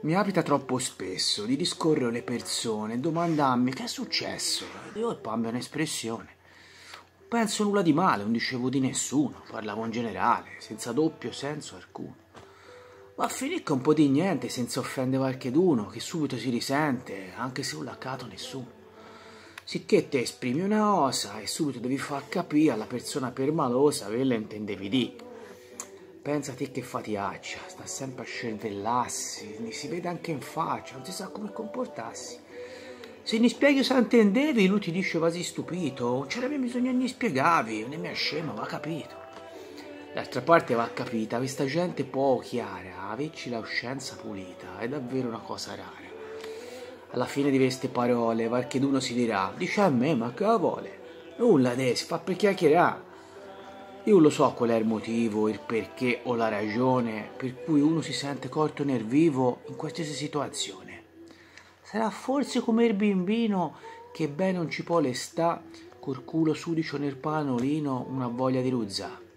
Mi capita troppo spesso di discorrere le persone, domandarmi che è successo. E io cambio un'espressione. Penso nulla di male, non dicevo di nessuno, parlavo in generale, senza doppio senso alcuno. Ma con un po' di niente, senza offendere qualcheduno, che subito si risente, anche se non l'ha cato nessuno. Sicché te esprimi una cosa e subito devi far capire alla persona permalosa che la intendevi di. Pensa te che fatiaccia, sta sempre a scervellarsi, si vede anche in faccia, non si sa come comportarsi. Se ne spieghi se intendevi, lui ti dice quasi stupito, non c'era bisogno di spiegavi, non è mia scema, va capito. D'altra parte va capita, questa gente poco chiara, averci la coscienza pulita, è davvero una cosa rara. Alla fine di queste parole, qualcheduno si dirà, dice a me, ma che vuole? Nulla adesso, fa per chiacchierare. Io lo so qual è il motivo, il perché o la ragione per cui uno si sente corto nel vivo in qualsiasi situazione. Sarà forse come il bimbino che bene non ci può le sta, col culo sudicio nel panolino, una voglia di ruzza.